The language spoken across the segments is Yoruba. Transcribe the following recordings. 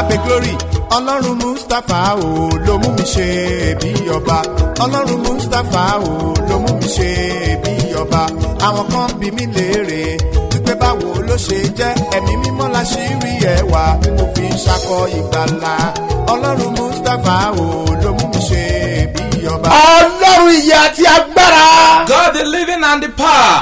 abe glory. Ọlọ́run mustapha o ló mú mi ṣe bí ọba. Ọlọ́run mustapha o ló mú mi ṣe bí ọba. Àwọn kan bí mi léèrè wípé báwo ló ṣe jẹ́. Ẹ̀mí mímọ́ la ṣì rí ẹwà. Tí mo fi ṣakọ ìgbàlà. Ọlọ́run mustapha o ló mú mi ṣe bí ọba. ọlọ́run ìyè àti agbára. God the living and the power.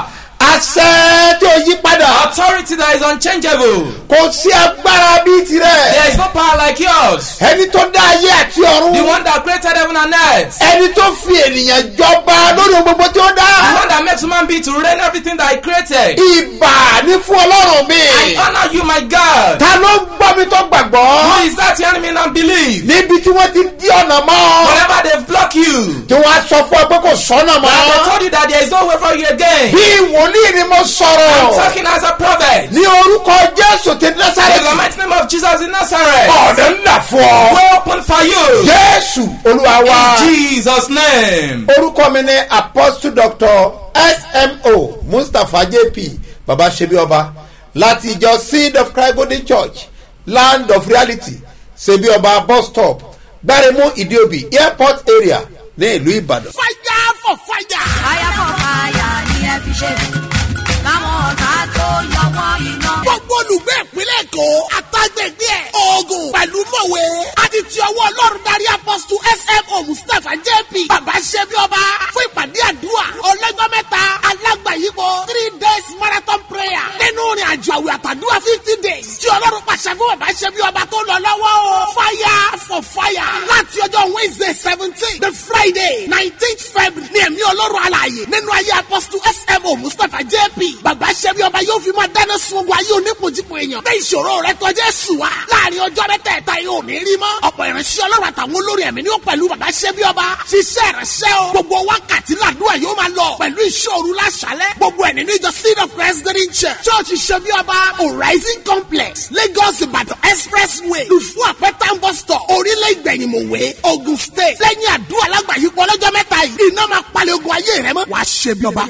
Àṣẹ tí ó yí padà Authority that is unchangeable. kò sí agbára bíi tirẹ̀ There is no power like yours. ẹni tó dá ayé àti The ọ̀run one that created heaven and earth. ẹni tó fi ènìyàn jọba lórí ohun gbogbo tí ó The dá one that makes human being to reign everything that he created. ìbà ní fún ọlọ́run mi I honor you, my God. ta ló ń gbọ́ mi tó gbàgbọ́ Who is that me not believe? níbi tí wọ́n ti dí ọ̀nà mọ́ Whenever block you, tí wọ́n á sọ fún ọ pé kò sọ́nà mọ́ told you that there is no way for you again. bí wòlíì ni mo I'm sọ̀rọ̀ talking as a prophet. ní orúkọ jésù ti In the mighty name of Jesus in Nazareth. ọ̀dọ̀ ńlá fún ọ Way open for you. jésù olúwa wa. In Jesus' name. orúkọ mi ni apostle doctor smo mustapha jp baba sebi ọba láti ìjọ seed of christ church land of reality sebi ọba bus stop gbáremú ìdíòbí airport area ní ìlú ìbàdàn. fire for fire. fire for fire ni ẹ fi ṣe. Káwọn ọ̀tá tó yọ wọ́n iná. gbogbo olùgbé ìpínlẹ̀ èkó àtàgbègbè ẹ̀ oògùn pẹ̀lú mọ̀wé. Àti ti ọwọ́ ọlọ́run darí apọ́sítù smo mustapha jp bàbá ṣẹ́bi ọba fún ìpàdé àdúrà. Ọlọ́jọ́ mẹ́ta alágbàyípo three days marathon prayer. Nínú ìrìn àjò àwẹ̀ àtàdúrà fifty days. Tí ọlọ́run pàṣẹ fún bàbá ṣẹ́bi ọba tó lọ lọ́wọ́ o. Fire for fire. Láti ọjọ́ wednesday seventeen the friday nineteenth february ní ẹ̀mí ọlọ́run alààyè. Nínú ayé apọ́sítù smo mustapha jp bàbá ṣẹ́bi ọba yóò fi máa dáná sun ogun ayé onípojúpo èèyàn. Bẹ́ẹ̀ ìṣòro rẹ tọ́jú ẹ̀sùn wa. Láàrin ọjọ́ mẹ́tẹ̀ẹ̀ta yóò ní rí mọ́. Ọ̀pọ̀ ìránṣẹ́ ọlọ́run àtàwọn olórí ẹ̀mí ni ó pẹ̀lú bàbá ṣẹ́bi ọba. Ṣiṣẹ́ ìránṣẹ́ o. Gbogbo wákàtí làdúrà yóò máa lọ. Pẹ̀lú ìṣòro láṣálẹ̀. Gbogbo ẹ̀ nínú ìjọ seed of president church. Church ṣẹ́bi ọba horizon complex lagos ìbàdàn expressway lùfú àpẹtàn bus stop orílẹ̀ ìgbẹ̀yìnmọ̀wé ogun state lẹ́yìn àdúrà lágbàáyípo ọlọ́jọ́ mẹ́ta yìí iná máa palẹ̀ ogun ayé rẹ mọ́ wàá ṣẹ́bi ọba.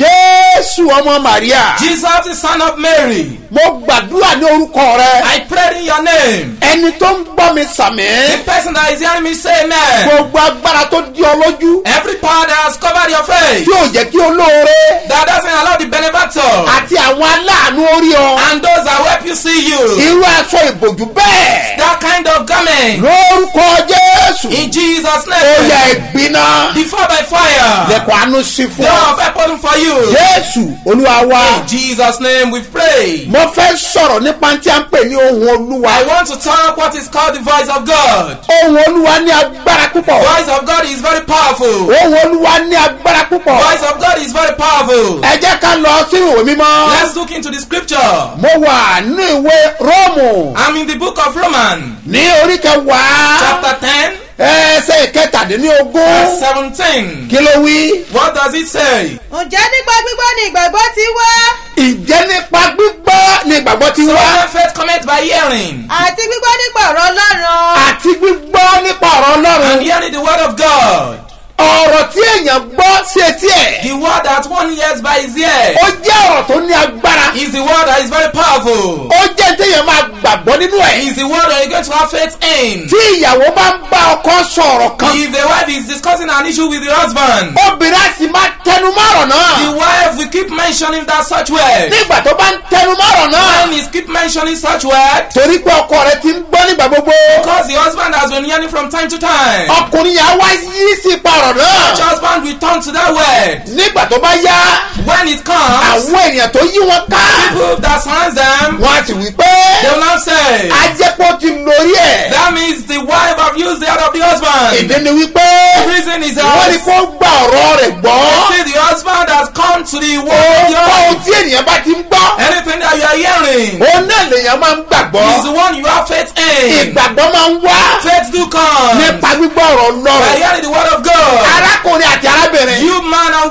jésù ọmọ maria Jesus, the son of Mary. mo gbàdúrà ní orúkọ rẹ I prayed in your name. ẹni tó ń gbọ́ mi sàmì The person that is hearing me say amen. gbogbo agbára tó di ọ lójú Every power that has covered your face. tí ò jẹ́ kí olóore That doesn't allow the benefactor. àti àwọn aláàánú orí ọ And those that help you see you. irú aṣọ ìbòjú bẹ́ẹ̀ That kind of garment. Lórúkọ jésù In Jesus' ó yẹ name. ìgbiná Before by fire. lẹ́kọ̀ọ́ àánú sí fún ọ of open for you. jésù olúwa wa In Jesus' name we pray. mo fẹ́ sọ̀rọ̀ nípa tí a ń pè ní ohun olúwa I want to talk what is called the voice of God. ohun olúwa ní agbára púpọ̀ Voice of God is very powerful. ohun olúwa ní agbára púpọ̀ Voice of God is very powerful. ẹ jẹ́ ká lọ sí ìwé mímọ́ Let's look into the scripture. mo wà nínú ìwé róòmù I'm in the book of Romans, ní orí kẹwàá chapter 10, ẹsẹ̀ kẹtàdínlógún verse 17. kí ló wí. What does it say? ǹjẹ́ nípa gbígbọ́ ni ìgbàgbọ́ ti wá ìjẹ́ nípa gbígbọ́ ni ìgbàgbọ́ ti So wá when faith cometh by hearing, àti gbígbọ́ nípa ọ̀rọ̀ ọlọ́run àti gbígbọ́ nípa ọ̀rọ̀ ọlọ́run and hearing the word of God. Ọ̀rọ̀ tí èèyàn gbọ́ sí etí ẹ̀. The word that one hears by his ear. Ó jẹ́ ọ̀rọ̀ tó ní agbára. Is the word that is very powerful. ó jẹ́ téèyàn máa gbàgbọ́ nínú ẹ̀. Is the word that you're going to have faith in. tí ìyàwó bá ń bá ọkọ sọ̀rọ̀ kan If the wife is discussing an issue with the husband, obìnrin á sì máa tẹnu mọ́rọ̀ the náà. wife will keep mentioning that such word. nígbà tó bá ń tẹnu mọ́rọ̀ náà When he keep mentioning such word, torí pé ọkọ rẹ ti ń gbọ́ nígbà gbogbo. Because the husband has been hearing from time to time, ọkùnrin á wá yí sí ipa the náà husband will turn to that word. nígbà tó bá yá When it comes, àwọn ènìyàn tó yí wọn ká. people that surround them, wọn á sì wí pé they will not say, ajẹ́pọ̀ ti lórí ẹ̀. That means the wife have used the head of the husband. ìdí ni wípé The reason is wọ́n ní that kó gba ọ̀rọ̀ rẹ̀ gbọ́. See the husband has come to the word of gbọ́ ohun tí ènìyàn bá ti ń gbọ́. Anything that you are hearing òun náà lèèyàn máa ń gbàgbọ́. is the one you have faith in. ìgbàgbọ́ máa ń wá. Faith do come. Nípa gbígbọ́ ọ̀rọ̀ by lọ́rọ̀ hearing the word of God. arákùnrin àti arábìnrin You man and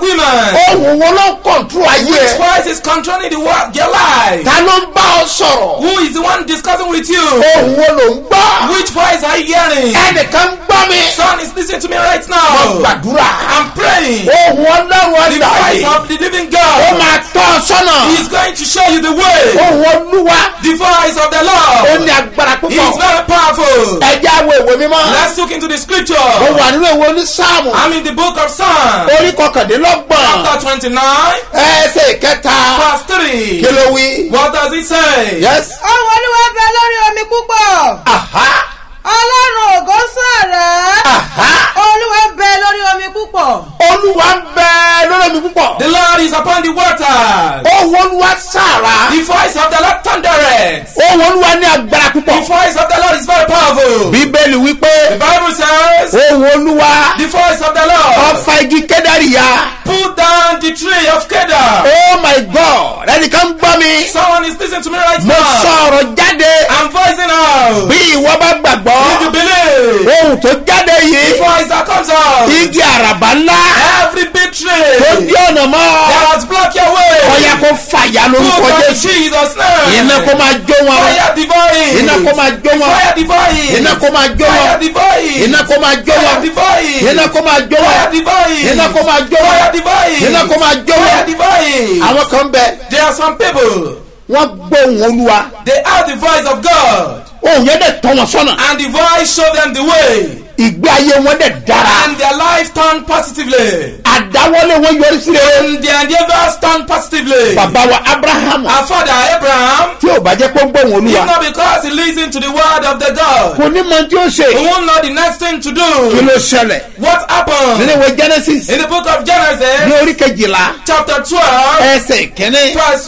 wo ló kọ̀ǹtú ayé which ẹ̀ voice is controlling the world, your life? ta ló ń bá ọ sọ̀rọ̀ Who is the one discussing with you? ohun wo ló ń gbọ́ Which voice are you hearing? ẹnìkan ń gbọ́ mi Son is listening to me right mo now. gbàdúrà I'm praying. ohun ọlọ́run The voice ọ̀dà of the living ó máa God tọ́ ọ sọ́nà He's going to show you the way. ohun olúwa The voice of the ó Lord ní agbára is púpọ̀ very powerful. ẹjẹ́ àwọn ìwé mímọ́ Let's look into the ó scripture. wà nínú ìwé onísáàmù I'm in the book of Psalms, orí kọkàndínlọ́gbọ̀n chapter 29, ẹsẹ̀ ìkẹta verse 3. kí ló wí. What does it say? yes. Ohun olúwa bẹ lórí omi púpọ̀. Aha. Ọlọ́run ògo sọ̀rọ̀ aha. Olúwa bẹ lórí omi púpọ̀. Olúwa lórí mi púpọ̀ The Lord is upon the waters. ohun olúwa sàrà The voice of the Lord thundereth. ohun olúwa ní agbára The púpọ̀ voice of the Lord is very powerful. bíbélì wípé The Bible says, ohun olúwa the voice of the Lord ọfà igi kẹ́dárì ya put down the tree of Kedar. oh my god ẹnìkan gbọ́ mi Someone is listening to me right mo now. sọ̀rọ̀ jáde I'm voicing out. bí ìwọ bá gbàgbọ́ If you believe, ohun tó jáde the yìí voice that comes out, igi àràbà ńlá every big tó dí ọ̀nà mọ́ that has blocked your way, ọ̀yà kó fàyà lórúkọ jésù iná kó máa jó wọn Fire voice. iná kó máa jó wọn Fire voice. iná kó máa jó Fire wọn the voice. iná kó máa jó Fire wọn the voice. iná kó máa jó Fire wọn the voice. iná kó máa jó Fire wọn the voice. iná kó máa jó Fire wọn the voice. àwọn kan bẹ There are some people, wọn gbóhùn olúwa they have the voice of God. ohun yẹn dẹ̀ tọ́ wọn sọ́nà And the voice show them the way. Ìgbé ayé wọn dẹ̀ dára And their life turned positively. àdáwọlé wọn yọrí sí rere And their endeavors turned positively. bàbá wa abrahamu Our father Abraham, tí ò bá jẹ́ pé ó gbóhùn if olúwa not because he listened to the word of the God, kò ní mọ tí ó he ṣe won't know the next thing to kí do. ló ṣẹlẹ̀ What nínú happened? ìwé genesis In the book of ní Genesis, orí kejìlá chapter 12, ẹsẹ̀ kínní verse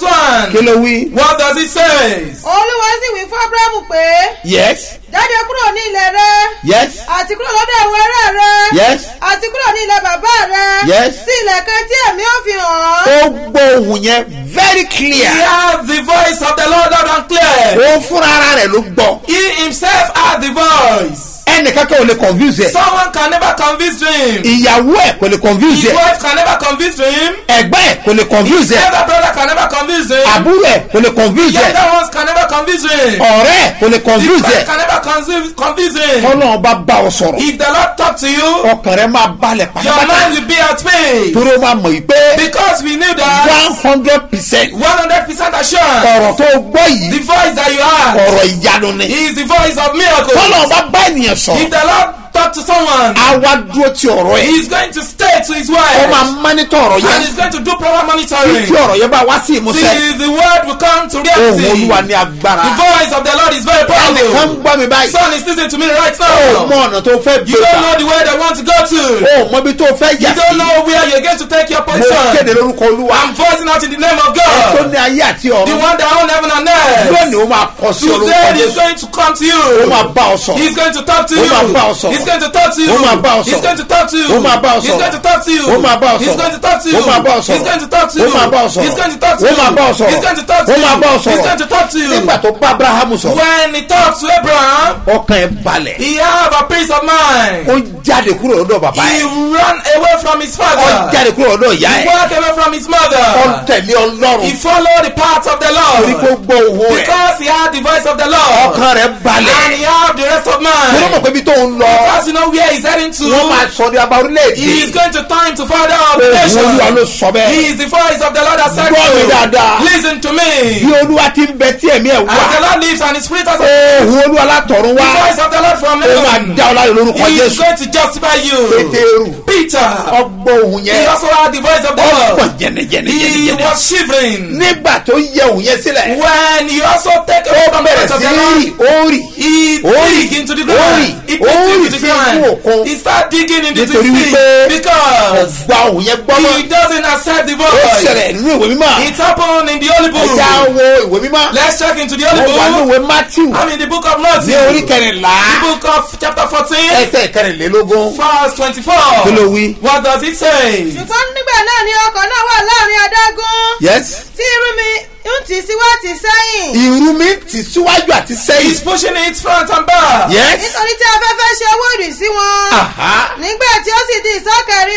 kí 1. ló wí. What does it say? olúwa sì wí fún abrahamu pé yes jáde kúrò ní ilẹ̀ rẹ yes àti kúrò lọ́dọ̀ àwọn ará rẹ yes àti kúrò ní ilẹ̀ bàbá rẹ Yes. sí ilẹ̀ kan tí èmi ò fi hàn án. ó gbóhùn yẹn very He clear has the voice of the Lord loud and clear. ó fúnra ara rẹ̀ ló gbọ́ He himself has the voice. Ẹnìkankan ò lè confuse ẹ̀ Someone can never convince him. ìyàwó ẹ̀ kò lè confuse His ẹ̀ wife can never convince him. ẹ̀gbọ́n ẹ̀ kò lè confuse ẹ̀ Elder brother can never convince him. àbúrò ẹ̀ kò lè confuse ẹ̀ Younger ones can never convince him. ọ̀rẹ́ ẹ̀ kò lè The confuse friend ẹ̀ can never convince, convince him. tọ́lọ́run bá bá ọ sọ̀rọ̀ If the Lord talk to you, ọkàn rẹ̀ máa balẹ̀ your pátápátá mind will be at peace. torí ó máa mọ̀ pé Because we knew one that hundred percent 100% assurance, ọ̀rọ̀ tó gbọ́ yìí the voice that you have ọ̀rọ̀ ìyanu ni is the voice of miracle. tọ́lọ́run bá bá ènìyàn If the Lord talk to someone, á wá dúró ti ọ̀rọ̀ ẹ̀ he is going to stay to his ó word. máa mánítọ̀ ọ̀rọ̀ And yẹn he's going to do proper monitoring. tí ọ̀rọ̀ yẹn bá wá sí ìmúṣẹ Till the word will come to ohun reality. olúwa ní agbára The voice of the Lord is very ẹnìkan ń powerful. gbọ́ mi báyìí Son is listening to me right ó mọ now. ọ̀nà tó fẹ́ gbé You don't know the way they want to go to. ó mọ ibi tó fẹ́ yà You don't sí know where you're going to take your mo position. kéde lórúkọ olúwa I'm voicing out in the name of tó God. ní ayé àti The ọ̀run one that own heaven and earth. lónìí ó máa kọ sí olórúkọ Today jésù going to come to ó you. máa bá ọ sọ̀rọ̀ He's going to talk to Ó you. máa bá ọ sọ̀rọ̀. He's going to talk to you. Ó máa bá ọ He's sọ̀rọ̀. going to talk to you. Ó máa bá ọ He's going to talk to you. Ó máa bá ọ He's going to talk to you. Ó máa bá ọ He's going to talk to Ó you. máa bá ọ sọ̀rọ̀. He's going to talk to Ó you. máa bá ọ sọ̀rọ̀. He's going to talk to Ó you. máa bá ọ He's going to talk to you. nígbà tó bá abrahamu sọ̀rọ̀ When he talks to Abraham, ọkàn ẹ̀ balẹ̀ he have a peace of mind. ó jáde kúrò lọ́dọ̀ bàbá He ẹ̀ run away from his ó father. jáde kúrò lọ́dọ̀ ìyá He ẹ̀ walk away from his ó mother. tẹ̀lé ọlọ́run He follow the path of the Lord. gbọ́ òun rẹ̀ Because he had the voice of the Lord. ọkàn rẹ̀ balẹ̀ And he have the rest of mọ̀ mind. pé lọ Because you know where he's heading wọ́n máa to. sọ ní abá He is orílẹ̀-èdè going to turn to father of the ohun olúwa ló nation. sọ bẹ́ẹ̀ He is the voice of the Lord that said Gbọ́ mi dáadáa. so. Listen to me. bí olúwa ti ń bẹ tí ẹ̀mí ẹ̀ wá As the Lord lives and his spirit has ohun olúwa látọ̀run the wá voice of the Lord from ó máa heaven. dá ọ láre lórúkọ He is jésù going to justify you. pétérù Peter. ọgbọ́ ohun He yẹn also had the voice of the ọgbọ̀n Lord. He jẹnẹjẹnẹjẹnẹ was shivering. nígbà tó yẹ òun yẹn sílẹ̀ When he also take ó from the bẹ̀rẹ̀ voice of sí the í Lord, ó rì he Ó rì, dig into the ground. He ó dig òkun. He start digging into the Nítorí sea wípé because ọgbà òun yẹn gbọ́ mọ́ he doesn't accept the ó ṣẹlẹ̀ nínú ìwé mímọ́ It happened in the Holy ẹja Book. wo ìwé mímọ́ Let's check into the Holy mo wà ní Book. ìwé matthew I'm in the book of ní Matthew. orí kẹrìnlá The book of chapter 14, ẹsẹ̀ kẹrìnlélógún verse kí 24. ló wí. What does it say? ṣùgbọ́n nígbà náà ni ọkọ̀ náà wà láàárín adágún yes tí irú mi ń tì síwá tì sẹ́yìn. Ìrú mi ti síwájú àti He's sẹ́yìn pushing it front and back. yes. Nítorí tí afẹ́fẹ́ ṣe owó ìrì sí wọn. Aha. Nígbà tí ó sì di ìsọ́kẹ̀rí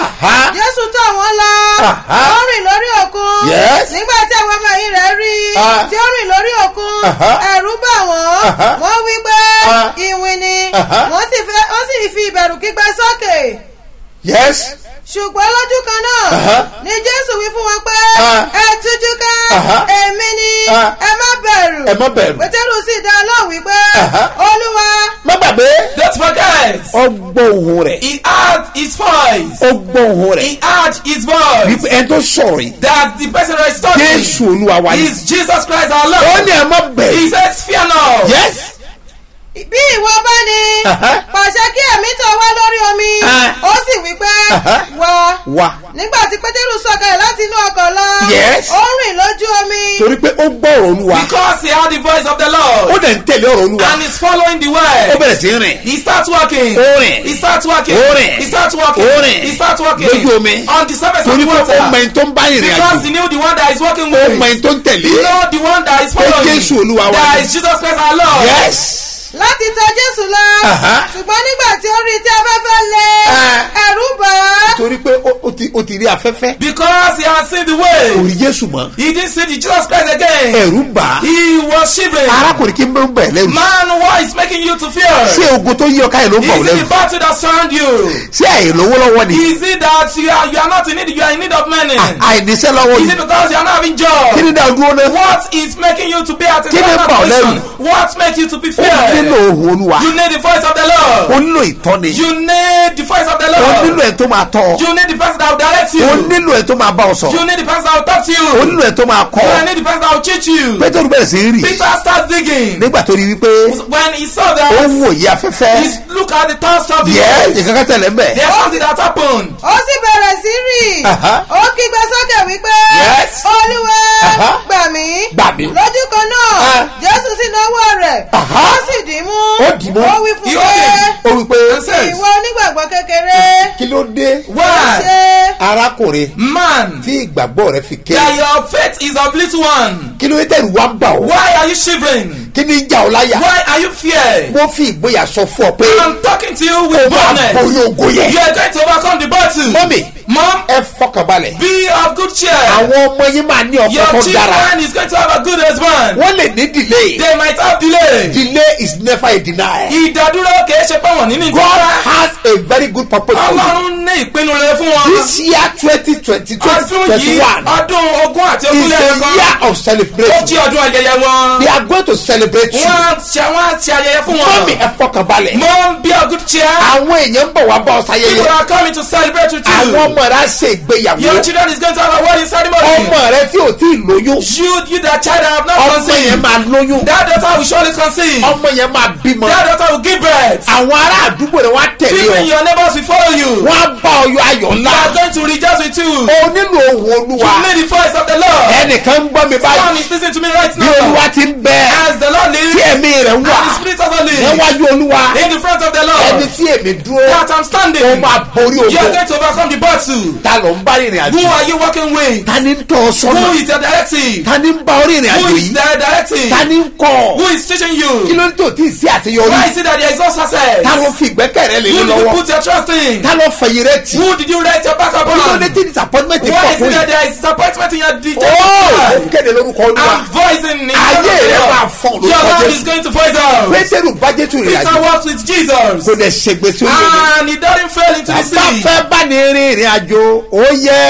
aha. Jésù tọ̀ wọ́n lọ. Aha. ó rìn lórí òkun. Yes. nígbà tí àwọn ọmọ yìí rẹ̀ rí Ah. tí ó rìn lórí òkun ẹ̀rù bà wọ́n. Wọ́n wí pé Ah. ìwìn ni. Wọ́n sì fi ìbẹ̀rù kígbe sókè. Yes ṣùgbọ́n lójú kan náà ni jésù wí fún wọn pé ẹ Aha. èmi ni ẹ má bẹ̀rù ẹ má bẹ̀rù. pétérù sì dá a lóhùn wípé olúwa má gbàgbé Don't forget. ọgbọ́n ohun rẹ̀ He had his voice. ọgbọ́n ohun rẹ̀ He had his voice. wípé ẹni tó sọ̀rọ̀ yìí That the person that is talking jésù olúwa wa ni is Jesus Christ our ó Lord. ní ẹ má He bẹ̀rù says, Fear not. yes bí ìwọ bá ní pàṣẹ kí ẹ̀mí tó wá lórí omi ó sì wípé Aha. wá nígbà tí pétérù sọ̀kalẹ̀ láti inú ọkọ̀ lọ Yes. ó rìn lójú omi torí pé ó gbọ́ ọ̀rọ̀ olúwa Because he had the voice of the ó Lord dẹ̀ ń tẹ̀lé ọ̀rọ̀ olúwa and is following the ó way. bẹ̀rẹ̀ sí rìn He starts walking. Ó rìn. He starts walking. Ó rìn. He starts walking. Ó rìn. He starts walking. Lójú omi. On the surface of torí the pé ó mọ water. ẹni tó ń bá ìrìn Because àjò he knew the one that is walking ó with. mọ ẹni tó ń tẹ̀lé You know the one that is Pé following. Jésù Olúwa wa That is Jesus Christ our Lord. yes láti tọ jésù lọ ṣùgbọ́n nígbà tí ó rí tí afẹ́fẹ́ lé Ah. ẹ̀rù á torí pé ó- ti- rí afẹ́fẹ́ Because he had seen the kò way. rí jésù mọ́ He didn't see the Jesus Christ again. ẹ̀rú bà He was shivering. arákùnrin kí n bẹ́ ń bẹ̀ lẹ́rù Man, what is making you to fear? ṣé ogun tó yí ọ káyọ̀ ló ń bọ̀ ọ́ Is it lẹ́rù the battle that surround you? ṣé àìlówó lọ́wọ́ ni Is it that you are you are not in need you are in need of money? àìníṣẹ́ lọ́wọ́ Is ni it because you are not having kí job? ni dáa dúró náà What is making you to be at a Kí ni certain lẹ́rù? What makes you to be ó feared? Nílò ohun olúwa You need the voice of the ó Lord. nílò ìtọ́ni You need the voice of the ó nílò Lord. ẹ̀ tó máa tọ́ You need the person that will direct you. ó nílò ẹ̀ tó máa bá ọ sọ You need the person that will talk to you. ó nílò ẹ̀ tó máa kọ́ You need the person that will teach you. pétérù bẹ̀rẹ̀ sí í rì Peter starts digging. nígbà tó rí wípé When he saw ó that, ń wòye afẹ́fẹ́ he look at the of the yẹ ìkankan tẹ̀lé ń bẹ̀ There's something that happened. ó sì bẹ̀rẹ̀ sí rì ó kígbe sókè wípé Yes. olúwa gbà mí Gbà mí. lójú kan náà Ah. jésù sì náwó rẹ̀ Aha. ó sì dì mú Ó dì mú. ó wí fún pé ó And says, ìwọ onígbàgbọ́ kékeré kí ló dé ṣe arákùnrin Man, tí ìgbàgbọ́ rẹ fi ké that your faith is of little one. kí ló dé tẹ̀rù wá ń bà ọ́ Why are you shivering? kí ni ń jà ọ́ láyà Why are you feared? mo fi ìgboyà sọ fún ọ pé I'm talking to you o with máa boldness. borí ogun yẹn You are going to overcome the battle. mọ́mì Mom, ẹ fọkànbalẹ̀ be of good cheer. àwọn ọmọ yín máa ní ọkọ Your tó dára children is going to have a good husband. wọ́n lè ní delay They might have delay. delay is never a denial Ìdádúró kìí ṣe pé wọ́n nínú God ìjọba. has a very good purpose for you Ọlọ́run ní ìpinnu rẹ fún wọn. this year twenty twenty twenty Ọdún yìí, one ọdún ogún àti ogún is lẹ́yìn a year of Ó celebration jí ọdún ayẹyẹ wọn. they are going to celebrate you Wọ́n ṣe wọ́n ṣe ayẹyẹ fún wọn. ẹ fọkànbalẹ̀ Mom, be of good cheer. àwọn èèyàn ń bọ̀ wá bá ọ People sáyẹyẹ are coming to celebrate with àwọn you. ọmọ rẹ ṣe ìgbéyàwó Your children is going to have a wedding ceremony. ọmọ rẹ tí ò tí ì lóyún You, you that child have not ọmọ yẹn conceived. máa lóyún That daughter will surely conceive. ọmọ yẹn máa bímọ That daughter will give birth. àwọn ará àdúgbò rẹ wá tẹ̀lé Even ọ your neighbors will follow you. wọ́n á bá ọyọ ayọ̀ They ńlá are going to rejoice with you. o nílò ohun olúwa You need the voice of the Lord. ẹnìkan ń gbọ́ mi Someone báyìí is listening to me right bí olúwa now. ti ń bẹ As the Lord tí lives, ẹ̀mí rẹ̀ wà and the Spirit also lives. níwájú olúwa In the front of the ẹni Lord. tí èmi dúró That I'm standing. ó máa borí You are ogun going to overcome the battle. ta ló ń bá rìnrìn Who àjò are you working with? ta ni ń tọ́ ọ Who sọ́nà is your directive? ta ni ń bá ọ rìnrìn Who is the directive? ta ni ń kọ́ ọ Who is teaching kí you? ló ń tó tí ì sí àṣeyọrí Why is it that there is no success? ta ló fi ìgbẹ́kẹ̀rẹ́ lé Who ní did you lọ́wọ́ put your trust in? ta ló fẹ̀yìn rẹ tì Who did you write your back kí ló upon? dé tí disappointment pọ̀ Why is fún it that there is disappointment in your ó detail? kéde lórúkọ olúwa I'm voicing in Ayé rẹ máa fọ́ lórúkọ Your life Jésù. is going to voice out. pétérù bá jésù rìn Peter àjò walked with Jesus. kò dẹ̀ ṣègbè sí olómi And he doesn't fall into the sea. fẹ́ bá ní rìnrìn àjò ó yẹ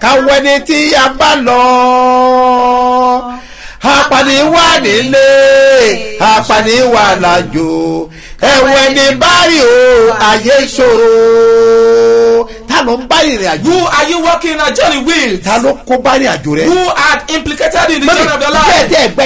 káwọ́ ẹni tí a bá lọ apani wà nílé apani wà lájò ẹ̀wẹ̀ ní báyìí o ayé ìṣòro ta ló ń bá ìrìn àjò Who are you walking a journey with? ta ló kó bá ìrìn àjò rẹ Who are implicated in the mọ́mí journey of your bẹ́ẹ̀ life? tẹ́ ẹ gba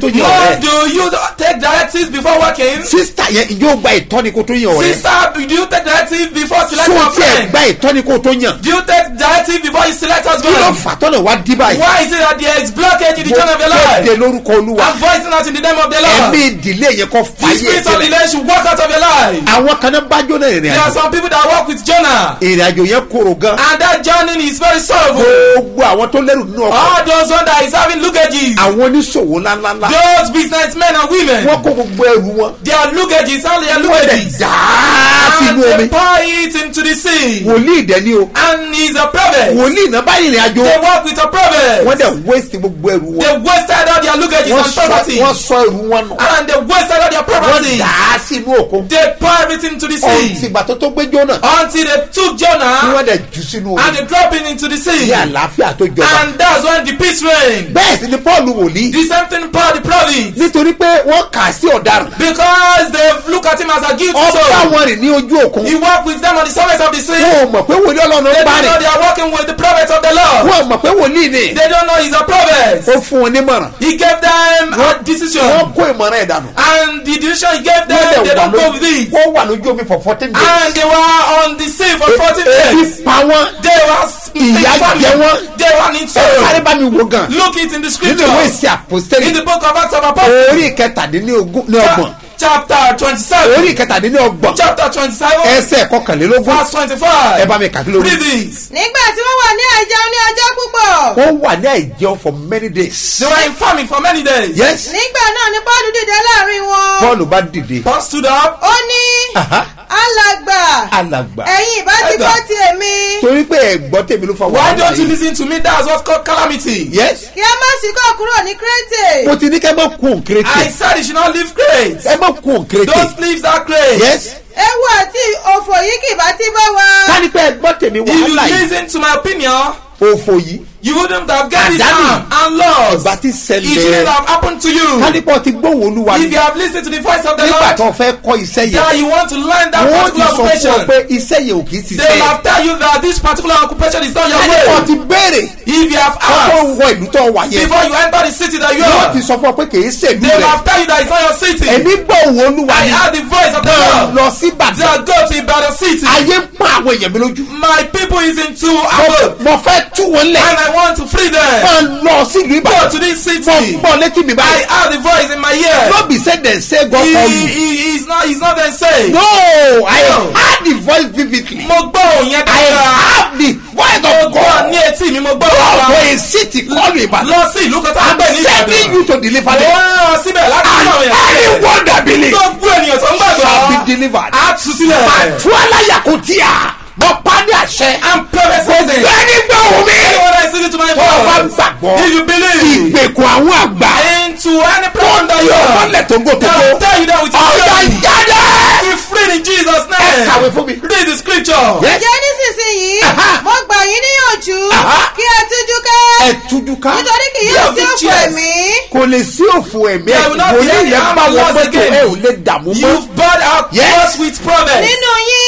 tó yẹ ọ̀rẹ́ do you take directives before working. sísítà yẹn ìjọ gba ìtọ́nikó tó yẹ ọ̀rẹ́ Sister, do you take directive before tó selecting a tí ẹ friend? gba ìtọ́nikó tó yàn Do you take directive before you select kí ló fà tọ́nà wá dí báyìí Why is it that there is blockage in the journey of your kéde life? lórúkọ olúwa I'm voicing out in the name of the ẹ̀mí Lord. ìdílé yẹn kọ́ The fàyè spirit of delay should walk out of your life. àwọn kan náà bá jóná ìrìn There are àjò some people that walk with Jonah. ìrìn àjò yẹn kóró gan And that journey is very sorrowful. gbogbo àwọn tó lẹ́rù nínú ọkọ̀ All those one that is having luggages. àwọn oníṣòwò ńláńláńlá Those businessmen and women. wọ́n kó gbogbo ẹrù wọn Their luggages, all their wọ́n lè luggages. dá sínú And they omi pour it into the sea. wòlíì dẹ́ni o And he's a prophet. wòlíì náà bá ìrìn àjò They walk with a prophet. wọ́n dẹ̀ wéṣì gbogbo ẹrù wọn They wasted all their luggages wọ́n and property. wọ́n sọ ẹrù wọn nù And they wasted all their wọ́n property. dá sínú òkun They pour everything to the sea. tìgbà tó tó gbé jóná Until they took Jonah water wọ́n dẹ̀ jù sínú and omi they drop it into the sea. ní àlàáfíà tó jọba And that's when the peace reign. bẹ́ẹ̀ sì ni paul wòlíì The same thing Paul the prophet. nítorí pé wọ́n kà sí ọ̀daràn Because they look at him as a guilty ọba soul. wọn rìn ní ojú òkun He walked with them on the surface of the sea. wọn ò mọ̀ pé wòlíì ọlọ́run They ń bá don't know rìn they are working with the prophets of the Lord. Wọn mọ̀ pé wòlíì ni They don't know he's a prophet. ó fún wọn nímọ̀ràn He gave them a decision. wọ́n kó ìmọ̀ràn ẹ̀ dànù And the decision he gave them, they don't go with it. wọ́n wà lójú omi for fourteen days And they were on the sea for 14 ebi days. pa wọ́n They were Ìyà in jẹ wọ́n. They were in ẹ sáré bá mi wò gan Look it in the nínú scripture. ìwé ìsìn In àpòstẹ́lì the book of Acts of Apostles. orí ní ọgbọ̀n Chapter 27. orí ìkẹtàdínlógún Chapter 27. ẹsẹ̀ kọkànlélógún. Verse 25. ẹ bá mi lórí Read this. nígbà tí wọ́n wà ní àìjẹun ní ọjọ́ púpọ̀. Wọ́n wà ní àìjẹun for many days. They were in famine for many days. yes. Nígbà náà ni paul dìde láàárín wọn. Paul bá dìde. Paul stood up. ó ní alàgbà alàgbà. ẹ̀yin ìbá ti gbọ́ ti èmi. Torí pé ẹ̀gbọ́n tèmi ló fa Why wàhálà don't you listen to me? That's what's called calamity. yes. Kí ẹ má sì kọ́ kúrò ní kírètè mo ti ní kẹ́ mọ́ kún I said you should not leave ẹ mọ́ kún òkèrèkè Don't leave that crate. yes. Ewu àti òfò yìí kì bá ti bá wa káni pé ẹ̀gbọ́n tèmi If you wàhálà yìí. listen to my opinion, òfò yìí you wouldn't have get this harm and loss. ìgbà tí It shouldn't have happened to you. káni pé ọtí gbóhùn olúwa If ni you have listened to the voice of the nígbà Lord, tó fẹ́ kọ́ iṣẹ́ that yẹn you want to learn that wọ́n ti particular sọ fún ọ occupation, pé iṣẹ́ yẹn ò kì í they will ṣiṣẹ́ have tell you that this particular occupation is not your way. ọtí béèrè If you have asked wọ ìlú tó wà yẹn before you enter the city that you wọ́n are, ti sọ fún ọ pé kì í ṣèlú they will rẹ̀ have tell you that it's not your city. ẹ̀mí gbóhùn olúwa I ni heard the voice of the Lord. lọ sí ìbàdàn That go to Ibadan city. ayé ń pa àwọn èèyàn mi lójú My people is Mo- Abo. mo fẹ́ tú wọn lẹ̀ And I want to free them. máa lọ sí ìlú Go ìbàdàn to this mo city. gbọ́ létí mi I báyìí heard the voice in my ear. no be say dem say God He, call you he, he's not he's not then saying. no I No. heard the voice vividly Mo gbọ́ òun yẹn I heard the voice Mo of gbọ́ ní God etí mi, mo gbọ́ God ọ̀rọ̀ for wa. a city call ìbàdàn Lọ sí ìlú kan tá a I'm gbé ní sending Ìbàdàn. you to deliver Mo them rán ọ síbẹ̀ láti fún àwọn and èèyàn sílẹ̀. anyone that believe Gbogbo ènìyàn tó ń shall be gbàgbọ́. delivered Á tú sílẹ̀. àtúwálá yakutia mo pa ní àṣẹ I'm prophesizing. bẹ́ẹ̀ni gbọ́ wò mí Anyone that is listening to my tó o bá gbàgbọ́ If you believe ìgbèkùn àwọn àgbà into any tó you yọ mọ́lẹ̀ tó ń gò tó kó tell you that with ọ̀yà your jáde. Be free in Jesus' ẹ name. kàwé fún mi. Read the scripture. Yes. jẹ́ nísinsìnyí mo gbà yín níyànjú kí ẹ tújú ká ẹ tújú ká nítorí kì yóò sí òfò ẹ̀mí kò lè sí òfò ẹ̀mí ẹ̀ wòlíì yẹn bá wọn loss mọ́tò again. ẹ ò lè dààmú mọ́ You've bought out Yes. yes. with prophets. nínú yín.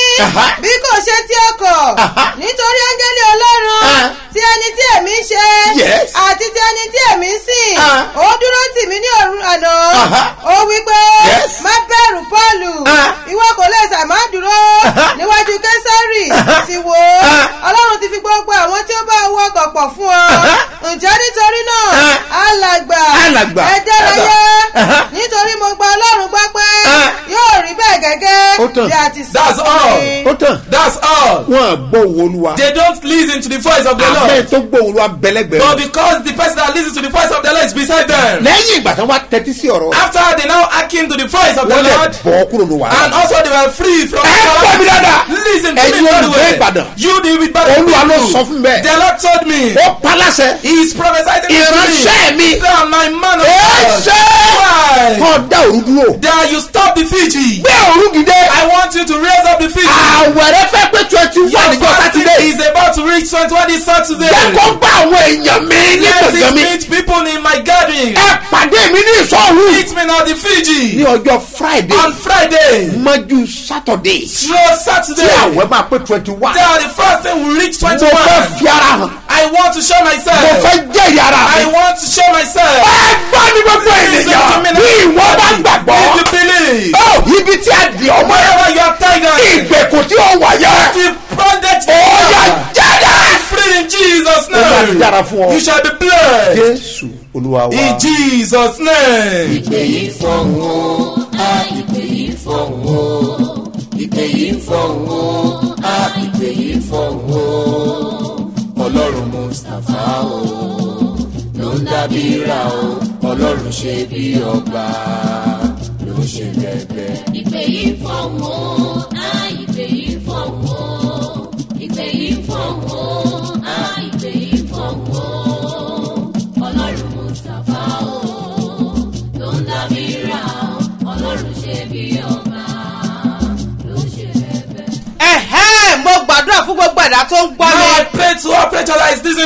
Bí kò ṣe tí ọkọ̀ Aha. nítorí áńgẹ́lì ọlọ́run tí ẹni tí èmi ń ṣe àti tí ẹni tí èmi ń sìn. Ó dúró tì mí ní òru àná. Ó wí pé má bẹ̀rù pọ́ọ̀lù. Ìwọ kò lè sàmá dúró níwájú késárì. Sì wò ó. Ọlọ́run ti fi gbogbo àwọn tí ó bá owó ọkọ̀ pọ̀ fún ọ. Ǹjẹ́ nítorí náà alàgbà ẹ dárayá. Nítorí mo gba ọlọ́run gbọ́ pé yóò rí bẹ́ẹ̀ gẹ́gẹ́ Ó bí a ti wọn gbọ́ òun olúwa They don't listen to the voice of the Lord. tó gbọ́ òun olúwa bẹ́lẹ́gbẹ̀ẹ́ But because the person that listens to the voice of Lord is beside them. lẹ́yìn ìgbà tí wọ́n bá tẹ́tí sí ọ̀rọ̀ After they now hearken to the voice of the wọ́n lè Lord. bọ́ kúrò ní And wàhálà also they were free from Ẹ gbọ́ mi dáadáa. Listen to Ẹ̀yin me very olùgbé well. Ìbàdàn. You the Ibadan olúwa ló people. sọ fún bẹ́ẹ̀ The Lord told me. ó paláṣẹ He is prophesying to ìránṣẹ́ mi me. That my man of ẹ God. ṣe Why? kọ́ da òru dúró That you stop the Fiji. gbé òru dìde I want you to raise up the Fiji. àwẹ̀rẹ̀ fẹ́ pé twenty Your one fasting sátidé is about to reach 21 this Saturday. jẹ́ kó bá àwọn èèyàn mi ní Let it mi meet people in my gathering. ẹ pàdé mi ní ìṣọ́ọ̀rù Meet me now the ní Fiji. ọjọ́ friday On Friday. mọ́jú saturday Through tí Saturday. àwẹ̀ máa pé twenty one That the first thing will reach mo fẹ́ 21. fi ara hàn I want to show mo myself. fẹ́ jẹ́rìí ara I mi want to show myself. ẹ gbọ́ ní gbogbo ènìyàn bí ìwọ bá gbàgbọ́ If you believe. ó ibi tí a di ọmọ yẹn Wherever you are down. ìgbèkùn tí ó wà yẹn The project ó yà jáde. free in Jesus' ó máa name. dára fún ọ. You shall be blessed. jésù olúwa wa. In Jesus' name. ìpè yìí fọ̀hún o a ìpè yìí fọ̀hún o ìpè yìí fọ̀hún o a ìpè yìí fọ̀hún o ọlọ́run mustapha o ló ń dábìíra o ọlọ́run ṣe bí ọba ló ń ṣe bẹ́ẹ̀ ìpè yìí fọ̀hún o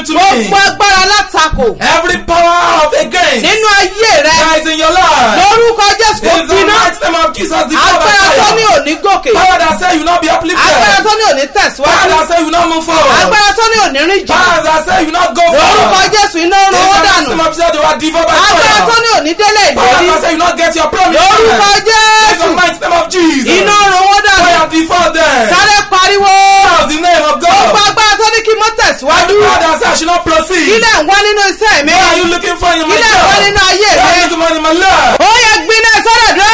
listen to gbogbo me. agbára látakò Every power of against nínú ayé rẹ is in your life. lórúkọ jésù kò In the gbiná mighty name of Jesus, the agbára tó ní power. òní gòkè Power that say you not be uplifted. agbára tó ní òní Power tẹ̀síwájú that say you not move forward. agbára tó ní òní rìn jù Power that say you not go lórúkọ forward. jésù iná In run ó the mighty dànù name of Jesus, they were devoured by agbára tó fire. ní òní délé Power ìlérí that say you not get your promise. lórúkọ In the jésù mighty name of Jesus. iná run ó dànù Fire before them. sáré pariwo Shout the name of gbogbo God. agbára tó ní kí n mọ́ tẹ̀síwájú Power that say I should not proceed. kílẹ̀ ń wá nínú iṣẹ́ mi What are you looking for in my kílẹ̀ ń wá job? nínú ayé What are mi you looking for in my life? ó yẹ gbiná sọ́dọ̀ dúró.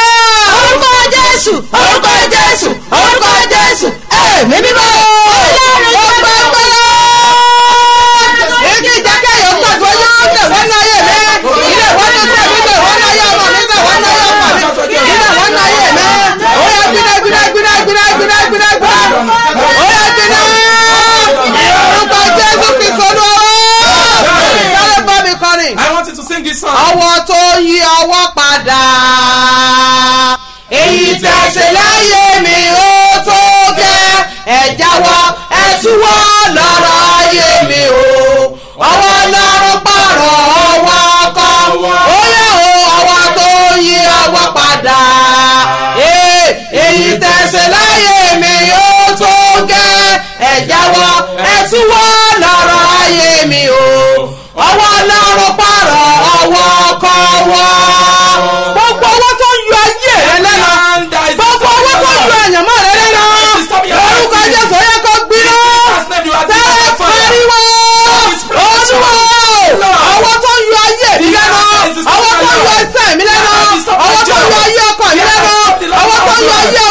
orúkọ jésù orúkọ jésù orúkọ jésù ẹ̀mí mímọ́ gbogbo agbára. èkì ìjàkẹ́ yóò tọ́jú ọjọ́ ọ̀dẹ̀ wọ́n ní ayé mi ilé wọ́n ní tẹ̀ mí bẹ̀ wọ́n ní ayé ọmọ mi bẹ̀ wọ́n ní ayé ọmọ mi ilé wọ́n ní ayé mi ó yẹ gbiná gbiná gbiná gbiná gbiná gbiná gbiná ó yẹ gbiná orúkọ jésù fi sọnù ọwọ́ sáré bọ́ mi kọrin I want you to sing this song. ọwọ́ tó yí ọwọ́ padà. Èyí tẹ̀ ṣe láyé mi ó tó gẹ́. Ẹ jáwọ́ ẹ túwọ́ lọ́rọ̀ ayé mi o. Ọwọ́ lọ́rùn pààrọ̀ ọwọ́ ọkọ ó yẹ o ọwọ́ tó yí ọwọ́ padà. Èyí tẹ̀ ṣe láyé mi ó tó gẹ́. Ẹ jáwọ́ ẹ túwọ́ lọ́rọ̀ ayé mi o Fire!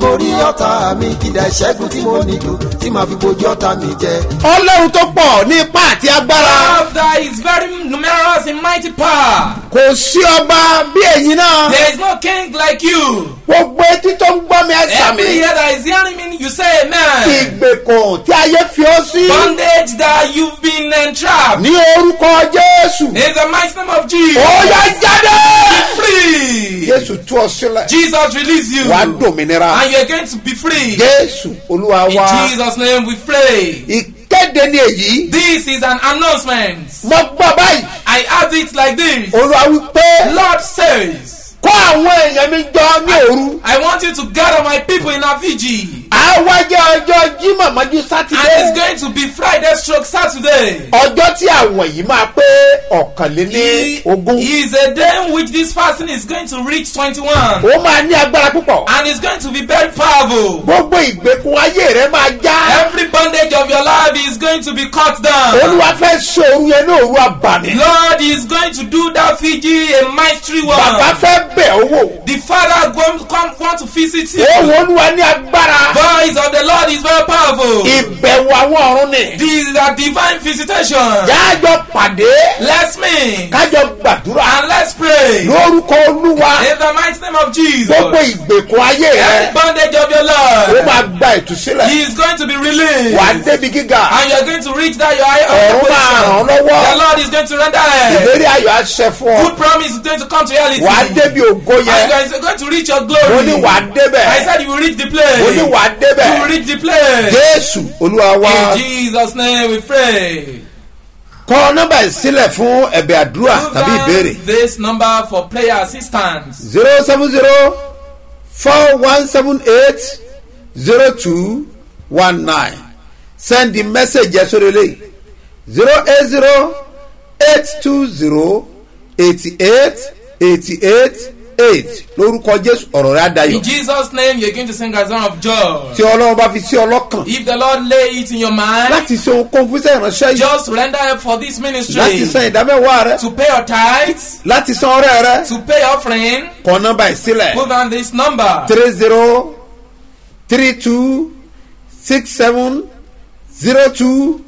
Borí ọ̀tá mi ìdá ìṣẹ́gun tí mo nílò tí màá fi bojú ọ̀tá mi jẹ. ọlọ́run tó pọ̀ ní ipá àti agbára God that is very numerous in mighty power. kò sí ọba bí èyí náà There is no king like you. gbogbo etí tó ń gbọ́ mi ẹ sàmì Every ear that is hearing me, amen. ìgbèkùn tí ayé fi ó sí Bondage that you've been entrapped. ní orúkọ jésù In the mighty name of Jesus. ó yá jáde Free. jésù tú ọ sílẹ̀ Jesus release you. wàá dòmìnira And you're going to be free. jésù olúwa In Jesus' name we pray. ìkéde ni èyí This is an announcement. mo gbọ́ báyìí I have it like this. olúwa wípé Lord says, àwọn èèyàn mi jọ ní òru I want you to gather my people in a vigil. àwájẹ ọjọ́ jímọ̀ mọ́jú And it's sátidé going to be Friday stroke Saturday. ọjọ́ tí àwọn yìí máa pé ọ̀kànléní He ogún is a day in which this fasting is going to reach 21. ó máa ní agbára púpọ̀ And it's going to be very powerful. gbogbo ìgbèkùn ayé rẹ máa já Every bondage of your life is going to be cut down. olúwa fẹ́ ṣe òru yẹn ní òru àbàmì Lord is going to do that Fiji a mystery bàbá one. fẹ́ bẹ̀ owó The Father want, come, want to visit you. òun olúwa ní agbára voice of the lord is very powerful. ìbẹ̀wò àwọn ọ̀run ni. this is a divine visitation. jájọ pàdé let's meet kájọ gbàdúrà and let's pray. lórúkọ olúwa in the mighty name of jesus. gbogbo ìgbèkùn ayé every rẹ bondage of your ó life. máa gba ìtúsílẹ̀ he is going to be released. wà á débi gíga and you are going to reach that your higher ọ̀run máa ràn position. lọ́wọ́ the lord is going to render it. ìlérí ayọ̀ àṣẹ fún ọ good promise is going to come to reality. wà á débi ògo and you yẹn are going to reach your mo glory. ní wà á débẹ̀ I said you will reach the place. mo ní wà á You will débẹ̀ reach the place. jésù olúwa wa In Jesus' name we pray. kọ nọ́mbà ìsílẹ̀ fún ẹ̀bẹ̀ àdúrà tàbí ìbéèrè this number for prayer assistance. zero seven zero four one seven eight zero two one nine send the message yẹn sórí eléyìí zero eight zero eight two zero eighty eight eighty eight eight lórúkọ jésù ọ̀rọ̀ rẹ̀ In adayọ̀ Jesus' name, you're going to sing a song of joy. tí ọlọ́run bá fi sí ọlọ́kàn If the Lord lay it in your mind, láti ṣe ohun kó fún iṣẹ́ ìránṣẹ́ yìí just render help for this láti ministry. san ìdámẹ́wàá rẹ To pay your tithes, láti san ọrẹ rẹ to pay offering, kọ nọ́mbà ìsílẹ̀ put down this number. three zero three two six seven zero two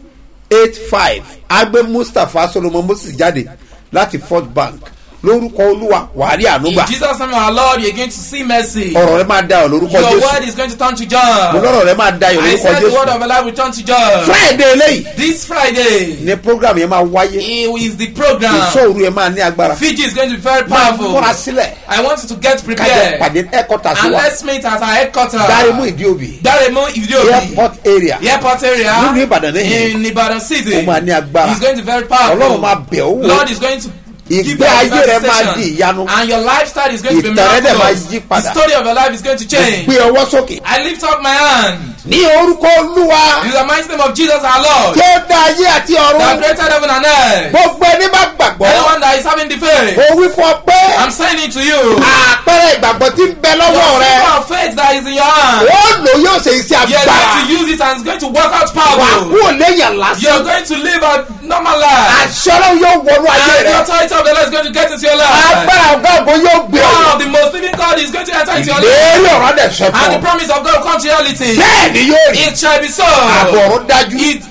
eight five agbe mustapha solomon moses jáde láti first bank lórúkọ olúwa In ànúgbà Jesus' name, our Lord, you're going to see mercy. ọ̀rọ̀ rẹ máa da ọ̀ lórúkọ Your word jésù is going to turn to mo joy. lọ́rọ̀ rẹ máa da ọ̀ I lórúkọ said the word jésù of Allah will turn to joy. friday eléyìí This Friday ni program yẹn máa wáyé is the program. ìṣòro yẹn máa ní agbára Fiji is going to be very máa múra powerful. sílẹ̀ I want you to get kájọ prepared. pàdé ẹ̀kọ́ta sí And wa let's meet at our headquarters. dárímù ìdíòbí Daremo Idiobi. airport area Airport area. Nínú Ìbàdàn. In Ibadan city. ó máa ní agbára He's going to be very powerful. ọlọ́run máa bẹ̀ ó wò Lord is going to give ìgbé ayé rẹ máa di ìyanu And your lifestyle is going to be Ìtàn rẹ dẹ̀ máa yí The padà. story of your life is going to change. gbé ọwọ́ sókè I lift up my hand. ní orúkọ olúwa In the mighty name of Jesus our Lord. tí ó dá ayé àti That ọ̀run created heaven and earth. gbogbo ẹni bá gbàgbọ́ Anyone that is having the faith. ó wí fún I'm saying it to you. àpẹẹrẹ ìgbàgbọ́ tí ń bẹ lọ́wọ́ rẹ symbol of faith that is in your hand. ó lò yóò ṣe iṣẹ́ You're agbára going to use it and it's going to work out wà á kú powerful. òléyàn You're lásán going to live a normal life. ọlọ́run yóò wọnú ayé And the rẹ authority of the Lord is going to get into your life. agbára ògo yóò gbé Power ọ of the most living God is going to enter into your life. lérí ọ̀rọ̀ dẹ̀ And fún the ọ promise of God come to reality. bẹ́ẹ̀ ni yóò rí It shall be so. àbọ̀ ọ̀run dájú It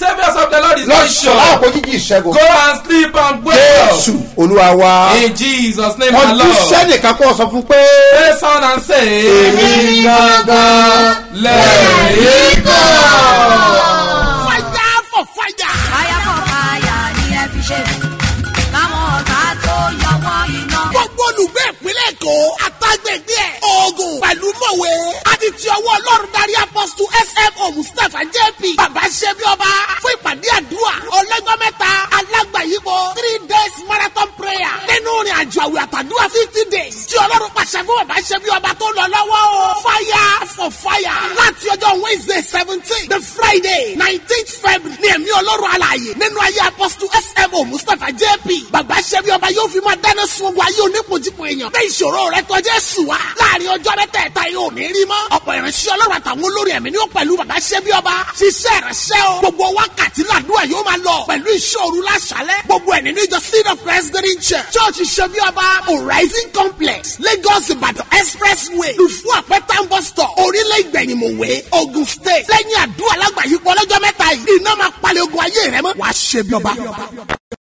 saviors of the Lord is lọ́sọ̀rọ̀ sure. àpò jíjì ìṣẹ́gun Go and sleep and wake jésù up. olúwa wa In Jesus' name, my ọdún Lord. sẹ́nìkan kó sọ fún pé Pray son and say, èmi gangan Let it go. fire for fire. fire for fire ni ẹ fi ṣe káwọn ọ̀tá tó yọwọ́ iná. gbogbo olùgbé ìpínlẹ̀ èkó àtàgbègbè ẹ̀ oògùn pẹ̀lú mọ̀wé àti ti ọwọ́ ọlọ́run darí apọ́sítù smo mustapha jp bàbá ṣẹ́bi ọba àjò àwẹ̀ àtàdúrà fifty days. Tí ọlọ́run pàṣẹ fún bàbá ṣẹ́bi ọba tó lọ lọ́wọ́ o. Fire for fire. Láti ọjọ́ wednesday seventeen the friday nineteenth february ní ẹ̀mí ọlọ́run alààyè. Nínú ayé apọ́sítù smo mustapha jp bàbá ṣẹ́bi ọba yóò fi máa dáná sun ogun ayé onípojúpo èèyàn. Bẹ́ẹ̀ ìṣòro rẹ tọ́jú ẹ̀sùn wa láàárín ọjọ́ mẹ́tẹ̀ẹ̀ta yóò ní rí mọ́. Ọ̀pọ̀ ìránṣẹ́ ọlọ́run àtàwọn olórí ẹ̀mí ni ó pẹ̀lú bàbá ṣẹ́bi ọba. Ṣiṣẹ́ ìránṣẹ́ o. Gbogbo wákàtí làdúrà yóò máa lọ. Pẹ̀lú ìṣòro láṣálẹ̀. Gbogbo ẹ̀ nínú ìjọ seed of green church. Church ṣẹ́bi ọba horizon complex lagos ìbàdàn expressway lùfú àpẹtàn bus stop orílẹ̀ ìgbẹ̀yìnmọ̀wé ogun state. Lẹ́yìn àdúrà lágbàáyípo ọlọ́jọ́ mẹ́ta yìí iná máa palẹ̀ ogun ayé rẹ mọ́. Wàá ṣẹ́bi ọba.